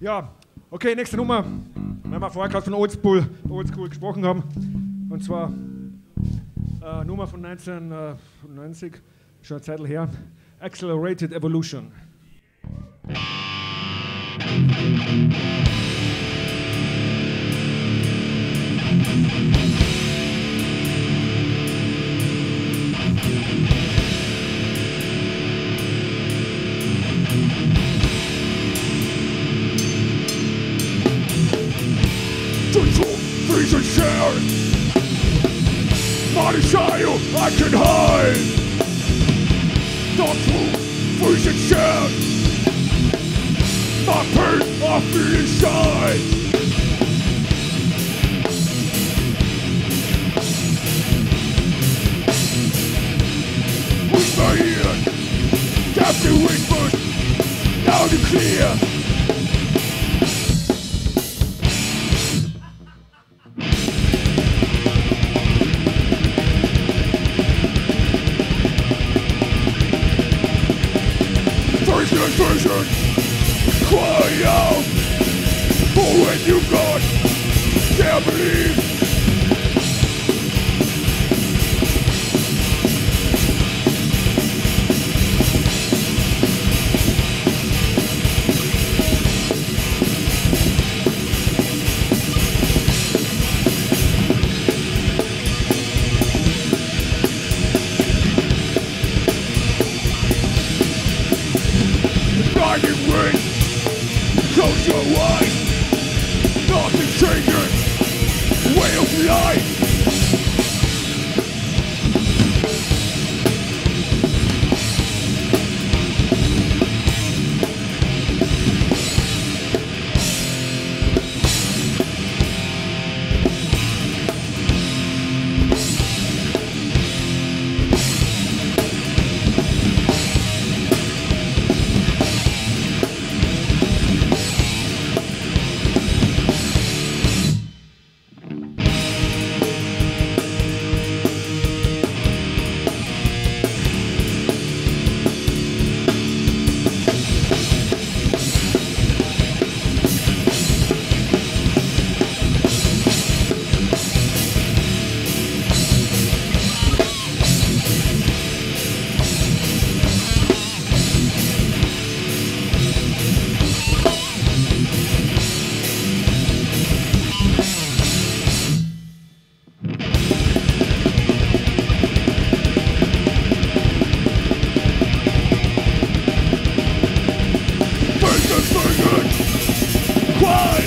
Ja, okay, nächste Nummer. Wenn wir vorher gerade von Oldschool, Oldschool gesprochen haben. Und zwar äh, Nummer von 1990, schon eine Zeit her. Accelerated Evolution. Freeze and share My desire I can hide. The truth freeze and share My pain I feel inside. With my ear Captain Wingfoot Now to clear out For when you got Can't believe. Blinding wind Close your eyes. Nothing changes. Way of life